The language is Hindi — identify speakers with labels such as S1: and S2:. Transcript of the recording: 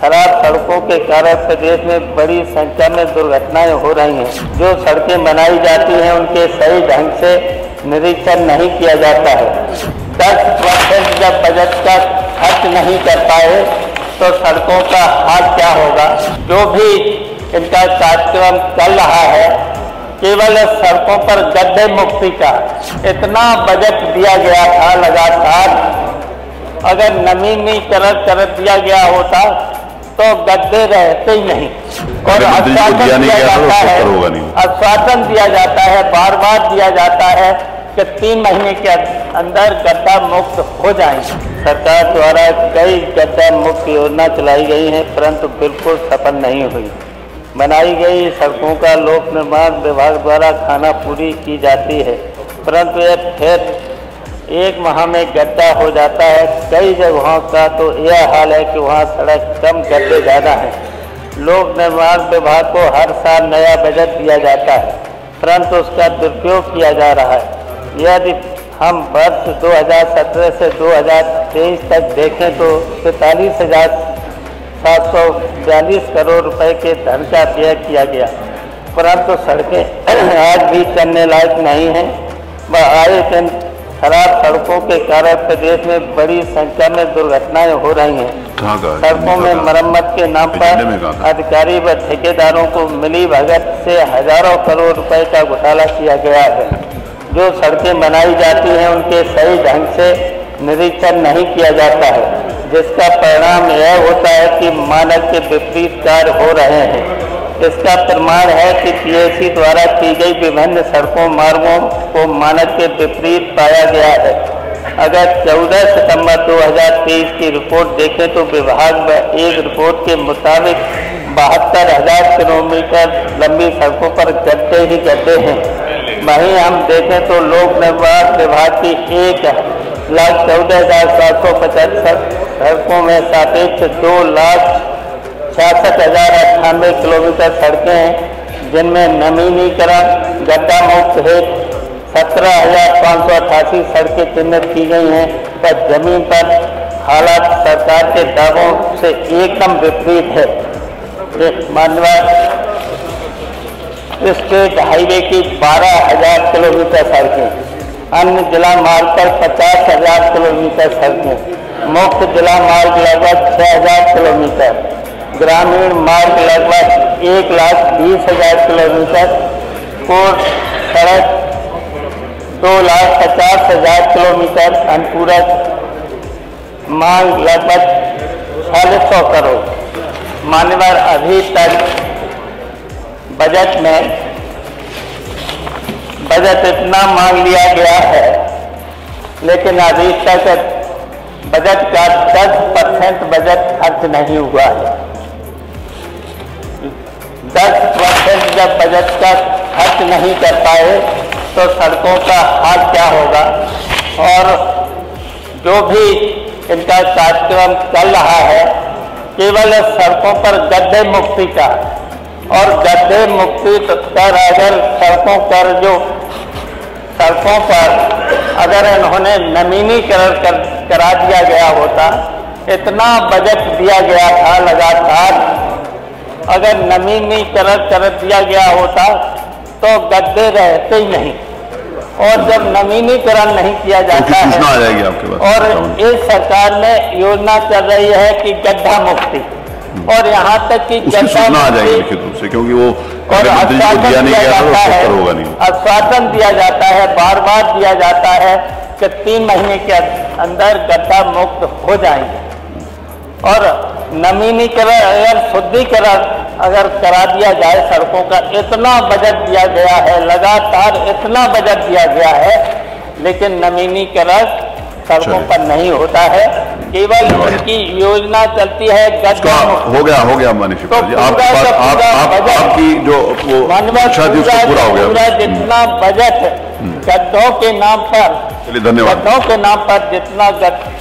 S1: खराब सड़कों के कारण प्रदेश में बड़ी संख्या में दुर्घटनाएँ हो रही हैं। जो सड़कें बनाई जाती हैं, उनके सही ढंग से निरीक्षण नहीं किया जाता है। दस परसेंट जब बजट का खर्च नहीं कर पाए तो सड़कों का हाल क्या होगा? जो भी इनका कार्यक्रम चल रहा है, केवल सड़कों पर गड्ढे मुक्ति का इतना बजट दिया गया था लगातार। अगर नवीनीकरण कर दिया गया होता तो गड्ढे रहते ही नहीं। और आश्वासन
S2: दिया नहीं
S1: दिया
S2: तो
S1: जाता है। आश्वासन दिया जाता है बार बार दिया जाता है कि तीन महीने के अंदर गड्ढा मुक्त हो जाएँगे। सरकार द्वारा कई गड्ढा मुक्त योजना चलाई गई है परंतु बिल्कुल सफल नहीं हुई। बनाई गई सड़कों का लोक निर्माण विभाग द्वारा खाना पूरी की जाती है परंतु यह फिर एक माह में गड्ढा हो जाता है, कई जगहों का तो यह हाल है कि वहाँ सड़क कम गड्ढे ज़्यादा हैं। लोक निर्माण विभाग को हर साल नया बजट दिया जाता है, परंतु उसका दुरुपयोग किया जा रहा है। यदि हम वर्ष 2017 से 2023 तक देखें तो पैंतालीस हज़ार सात सौ बयालीस करोड़ रुपए के धन का व्यय किया गया। परंतु सड़कें आज भी चलने लायक नहीं हैं। व आए दिन खराब सड़कों के कारण प्रदेश में बड़ी संख्या में दुर्घटनाएँ हो रही हैं? सड़कों में मरम्मत के नाम पर अधिकारी व ठेकेदारों को मिली भगत से हज़ारों करोड़ रुपए का घोटाला किया गया है। जो सड़कें बनाई जाती हैं उनके सही ढंग से निरीक्षण नहीं किया जाता है। जिसका परिणाम यह होता है कि मानक के विपरीत कार्य हो रहे हैं। इसका प्रमाण है कि पीएसी द्वारा की गई विभिन्न सड़कों, मार्गों को मानक के विपरीत पाया गया है। अगर 14 सितंबर 2023 की रिपोर्ट देखें तो विभाग में एक रिपोर्ट के मुताबिक बहत्तर हज़ार किलोमीटर लंबी सड़कों पर गड्ढे ही गड्ढे हैं। वहीं हम देखें तो लोक निर्माण विभाग की एक लाख चौदह हज़ार सात सौ पचहत्तर सड़कों में सापेक्ष दो लाख छियासठ हज़ार अट्ठानवे किलोमीटर सड़कें हैं, जिनमें नवीनीकरण, गड्ढा मुक्त हेतु सत्रह हज़ार पाँच सौ अट्ठासी सड़कें चिन्हित की गई हैं। पर ज़मीन पर हालात सरकार के दावों से एकदम विपरीत है। मानवा स्टेट हाईवे की बारह हज़ार किलोमीटर सड़कें, अन्य जिला मार्ग पर पचास हज़ार किलोमीटर सड़कें, मुख्य जिला मार्ग लगभग छः हज़ार किलोमीटर। ग्रामीण मार्ग लगभग एक लाख बीस हज़ार किलोमीटर कोर्ट सड़क दो लाख पचास हज़ार किलोमीटर अनुपूरक मांग लगभग साढ़े सौ करोड़। मान्यवर अभी तक बजट में बजट इतना मांग लिया गया है, लेकिन अभी तक बजट का 10 परसेंट बजट खर्च नहीं हुआ है। 10 परसेंट जब बजट का खर्च नहीं कर पाए तो सड़कों का हाल क्या होगा? और जो भी इनका कार्यक्रम चल रहा है, केवल सड़कों पर गड्ढे मुक्ति का और गड्ढे मुक्ति कर अगर सड़कों पर जो सड़कों पर अगर इन्होंने नवीनीकरण कर, करा दिया गया होता, इतना बजट दिया गया था लगातार अगर नवीनीकरण कर दिया गया होता तो गड्ढे रहते ही नहीं। और जब नवीनीकरण नहीं किया जाता है
S2: आपके पास?
S1: और इस सरकार में योजना चल रही है कि गड्ढा मुक्ति। और यहाँ तक कि गड्ढा
S2: आ जाएगी से क्योंकि वो
S1: और
S2: दिया
S1: आश्वासन दिया
S2: तो
S1: जाता है
S2: नहीं।
S1: आश्वासन दिया जाता है बार बार दिया जाता है कि तीन महीने के अंदर गड्ढा मुक्त हो जाएँगे। और नवीनीकरण अगर शुद्धिकरण अगर करा दिया जाए सड़कों का इतना बजट दिया गया है लगातार इतना बजट दिया गया है लेकिन नवीनीकरण सड़कों पर नहीं होता है। केवल उनकी योजना चलती है
S2: हो गया हो गया
S1: तो
S2: आप आप आप आपकी जो पूरा हो गया।
S1: जितना बजट गड्ढों के नाम पर गड्ढों के नाम पर जितना